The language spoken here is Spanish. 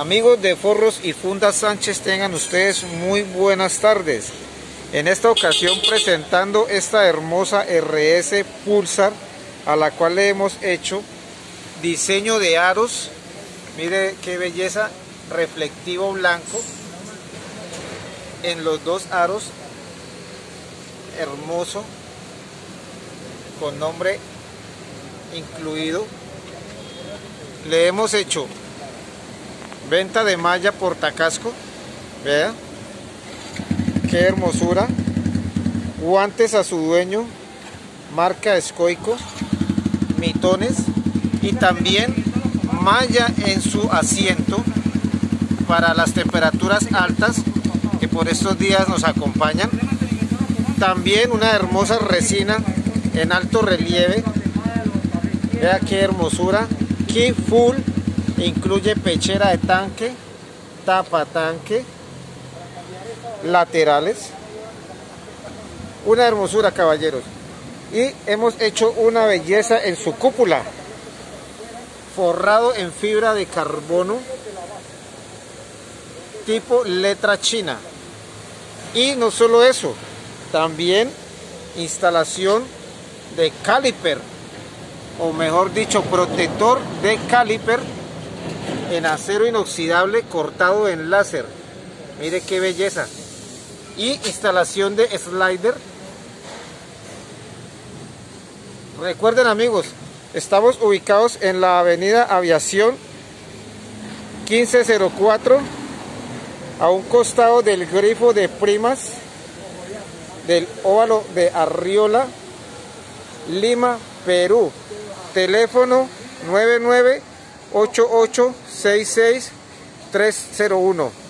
Amigos de Forros y Funda Sánchez, tengan ustedes muy buenas tardes. En esta ocasión presentando esta hermosa RS Pulsar a la cual le hemos hecho diseño de aros. Mire qué belleza, reflectivo blanco en los dos aros. Hermoso, con nombre incluido. Le hemos hecho Venta de malla portacasco. Vea. Qué hermosura. Guantes a su dueño. Marca Escoico. Mitones. Y también malla en su asiento para las temperaturas altas que por estos días nos acompañan. También una hermosa resina en alto relieve. Vea qué hermosura. Key full Incluye pechera de tanque, tapa tanque, laterales. Una hermosura, caballeros. Y hemos hecho una belleza en su cúpula. Forrado en fibra de carbono tipo letra china. Y no solo eso, también instalación de caliper, o mejor dicho, protector de caliper en acero inoxidable cortado en láser. Mire qué belleza. Y instalación de slider. Recuerden amigos, estamos ubicados en la avenida Aviación 1504 a un costado del grifo de primas del óvalo de Arriola, Lima, Perú. Teléfono 99 8866 301